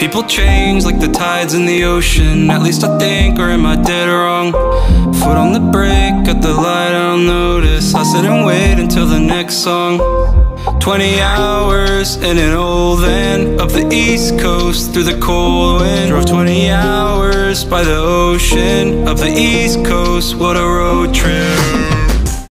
People change like the tides in the ocean. At least I think, or am I dead wrong? Foot on the brake, got the light I don't notice. I sit and wait until the next song. 20 hours in an old van Up the east coast through the cold wind. Drove 20 hours by the ocean Up the east coast, what a road trip.